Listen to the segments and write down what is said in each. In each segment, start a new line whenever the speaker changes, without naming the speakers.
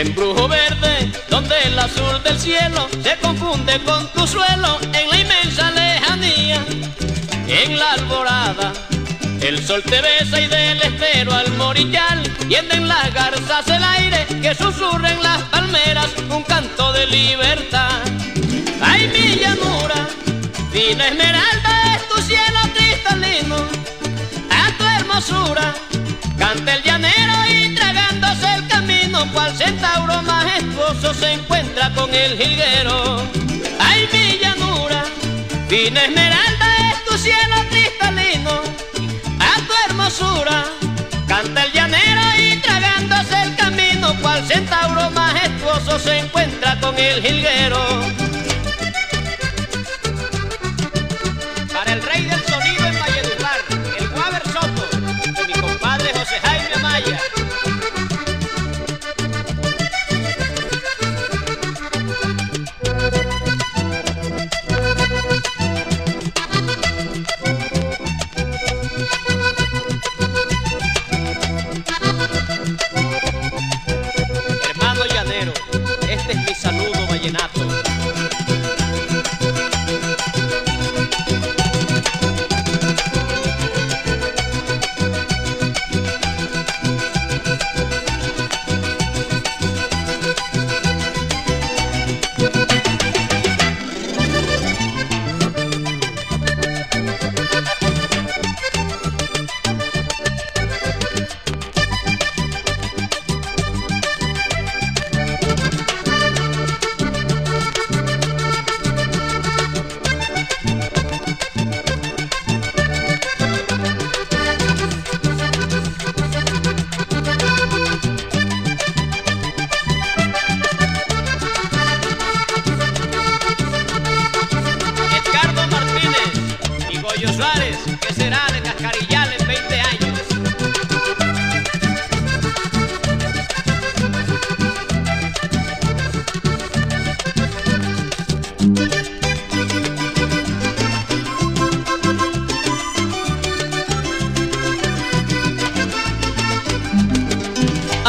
embrujo verde, donde el azul del cielo se confunde con tu suelo en lejanía. En la alborada, el sol te besa y del estero al morillal, tienden las garzas el aire que susurra en las palmeras un canto de libertad. Ay, mi llanura, fina esmeralda es tu cielo cristalino, a tu hermosura canta el llanero y tragándose el camino, cual centauro majestuoso se encuentra con el jilguero. Ay, mi llanura, fina esmeralda cielo cristalino, a tu hermosura canta el llanero y tragándose el camino, cual centauro majestuoso se encuentra con el jilguero. Este es mi saludo vallenato.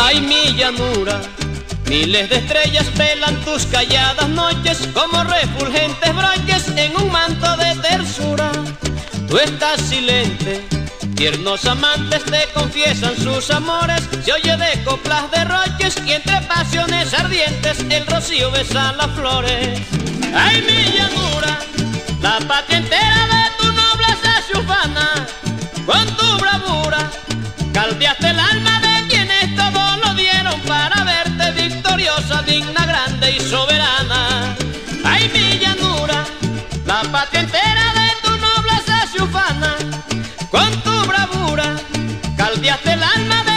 Ay, mi llanura, miles de estrellas pelan tus calladas noches como refulgentes broches en un manto de tersura. Tú estás silente, tiernos amantes te confiesan sus amores, se oye de coplas de roches y entre pasiones ardientes el rocío besa las flores. Ay, mi ay mi llanura, la patria entera de tu nobleza se con tu bravura, caldeaste el alma de